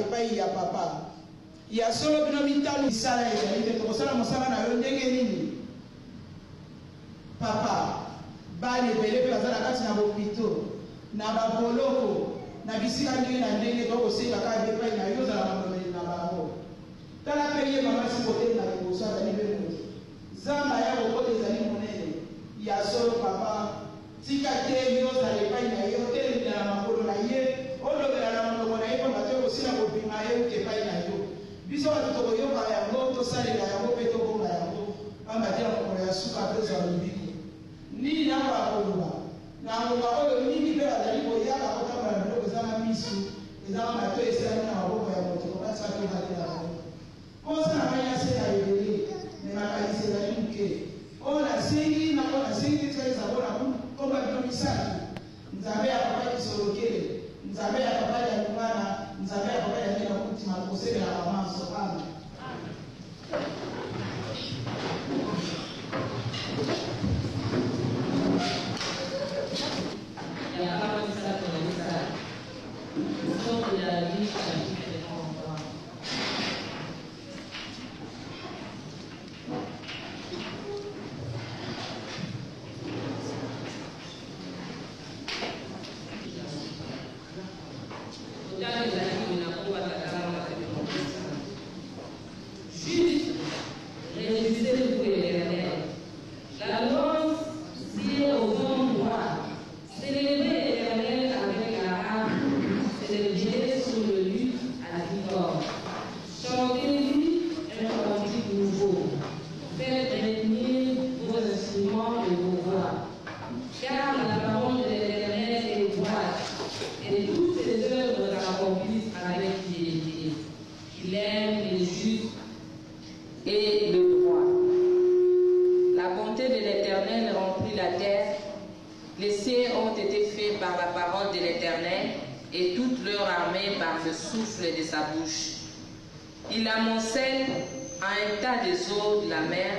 epai ya papa. Ya solo bino mitano misala ezali te. Tokosala mosala na yo ndenge nini? Papa bana ebele mpe baza na kati na bopito na baboloko na bisika ndenge na ndenge tokosenga kaka epai na yo ozala makomeli na bango. Tala mpe ye mama sikotelela liboso azali mpe moto. Zamba ya kokota ezali monene. Ya solo papa tika te yo ozala epai na ye otelemela na makolo biso bato tokoyoka yango tosalela yango mpe tobonga yango pamba te na mokolo ya suka tozwa lobiko. Nini nako akoloba na ngonga oyo mingi mpe bazali koyaka kotambola biloko eza na misu. Eza na bato na maboko ya moto. Kokatisa mpe yango mposa na ngai na ebele me makanisi ezali moke oyo nasengi nako nasengi tika ezango na komba bino misato. Nzambe ya papa kisolokele nzambe ya papa ya lungana nzambe ya papa ya ndena kutima kosebela mamaso la parole de l'Éternel et toute leur armée par le souffle de sa bouche. Il amoncelle à un tas des eaux de la mer,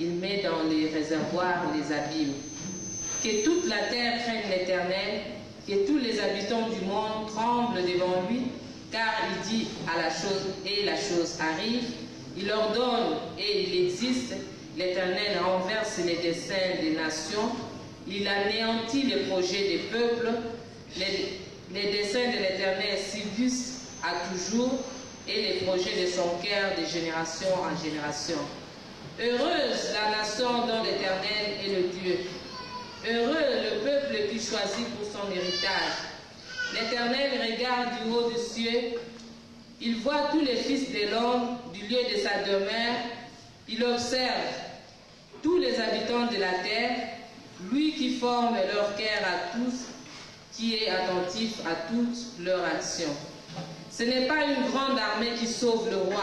il met dans les réservoirs les abîmes. Que toute la terre craigne l'Éternel, que tous les habitants du monde tremblent devant lui, car il dit à la chose et la chose arrive, il ordonne et il existe, l'Éternel renverse les desseins des nations, il anéantit les projets des peuples, les, desseins de l'Éternel subsistent à toujours et les projets de son cœur de génération en génération. Heureuse la nation dont l'Éternel est le Dieu. Heureux le peuple qui choisit pour son héritage. L'Éternel regarde du haut des cieux. Il voit tous les fils de l'homme du lieu de sa demeure. Il observe tous les habitants de la terre. Lui qui forme leur cœur à tous, qui est attentif à toutes leurs actions. Ce n'est pas une grande armée qui sauve le roi.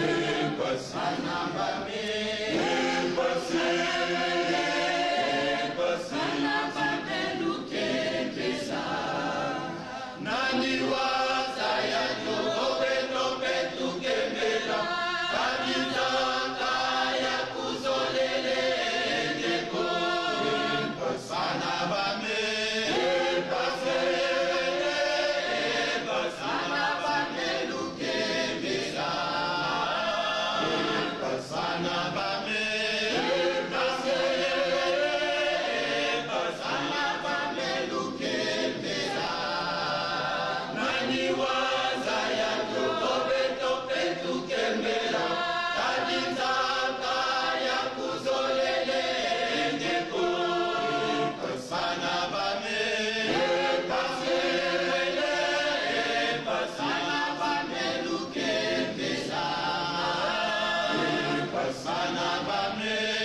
Impossible. Impossible. Σαν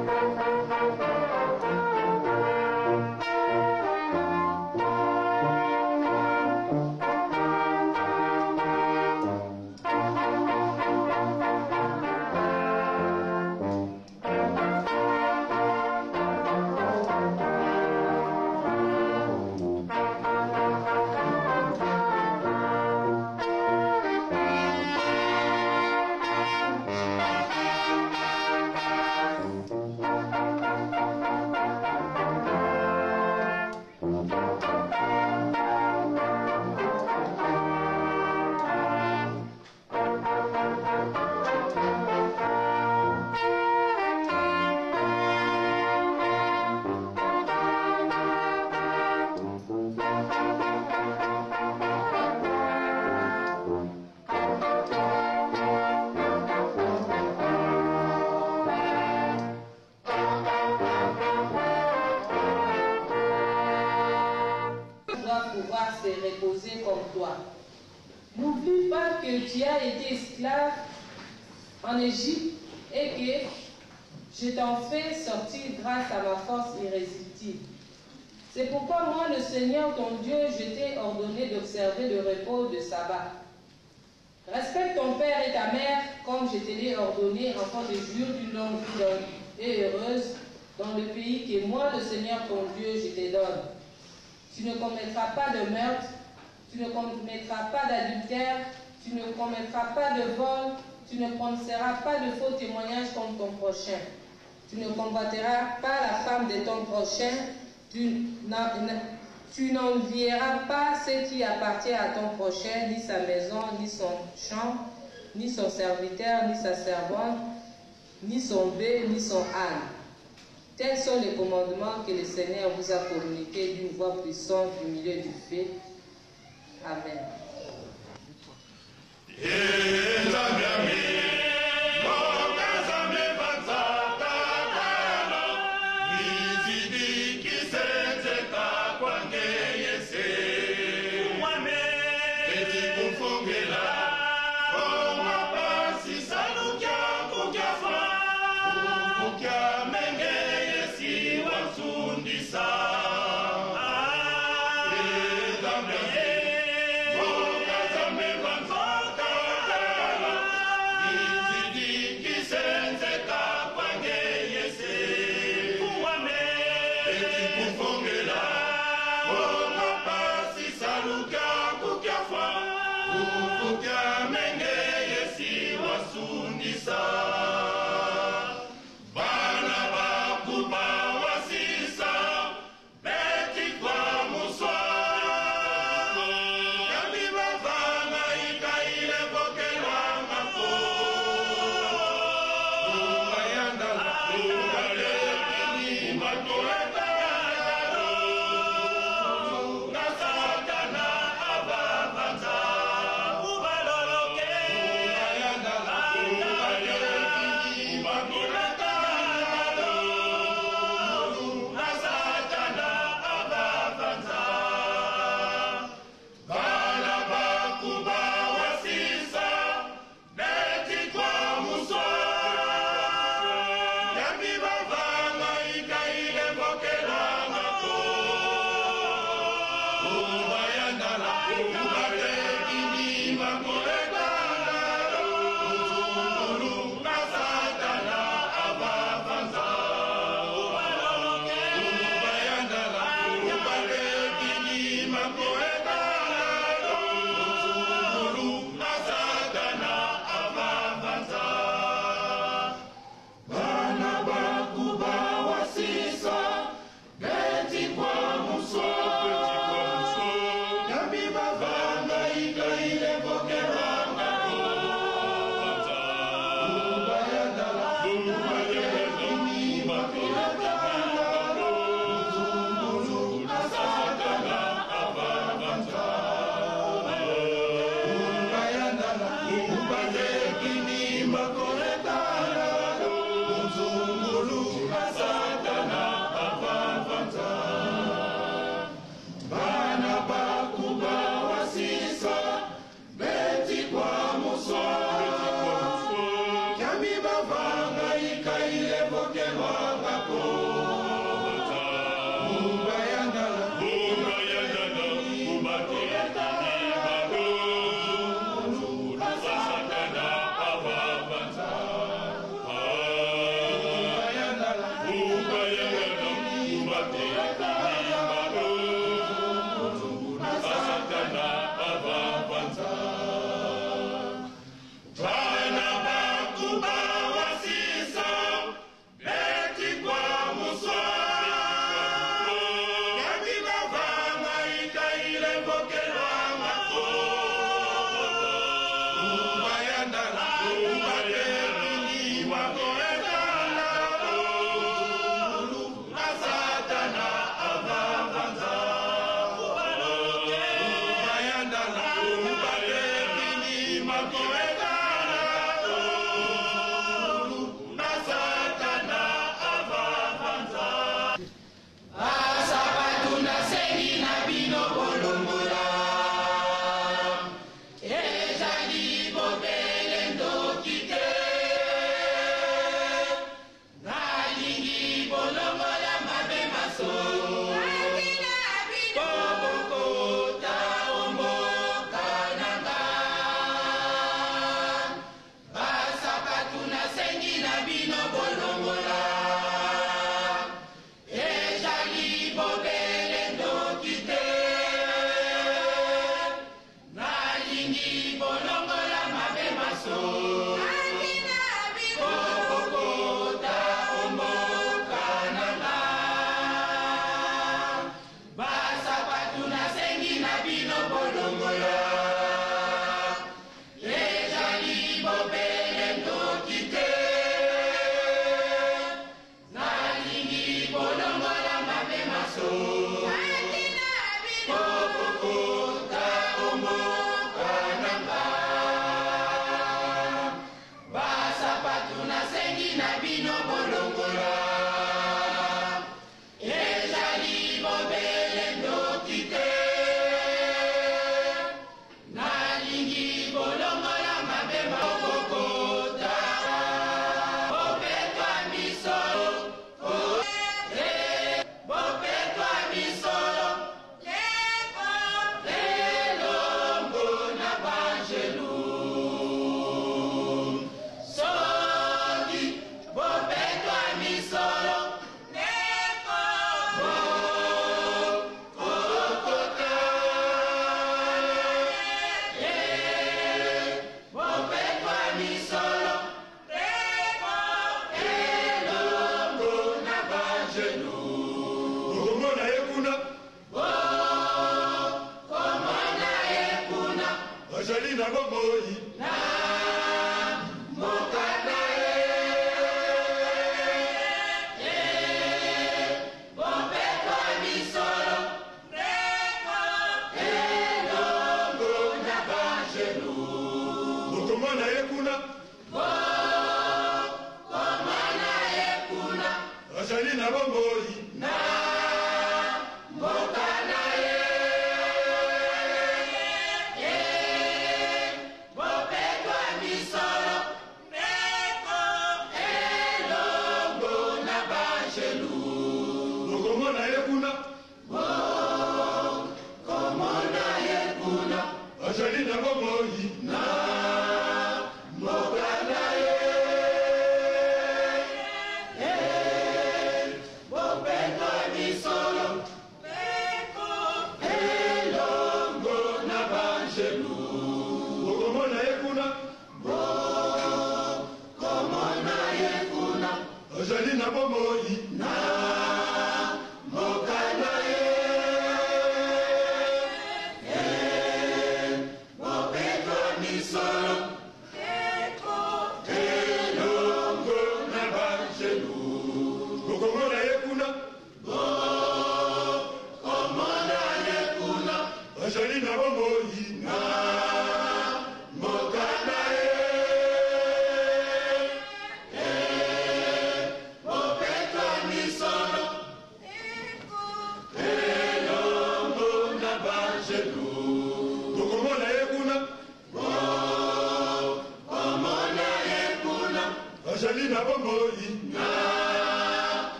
Música comme toi. N'oublie pas que tu as été esclave en Égypte et que je t'en fais sortir grâce à ma force irrésistible. C'est pourquoi moi, le Seigneur ton Dieu, je t'ai ordonné d'observer le repos de sabbat. Respecte ton père et ta mère comme je te l'ai ordonné afin de jouir d'une longue vie et heureuse dans le pays que moi, le Seigneur ton Dieu, je te donne. Tu ne commettras pas de meurtre, tu ne commettras pas d'adultère, tu ne commettras pas de vol, tu ne prononceras pas de faux témoignages contre ton prochain. Tu ne combattras pas la femme de ton prochain, tu n'envieras pas ce qui appartient à ton prochain, ni sa maison, ni son champ, ni son serviteur, ni sa servante, ni son bœuf, ni son âne. Tels sont les commandements que le Seigneur vous a communiqués d'une voix puissante du milieu du feu. Amén.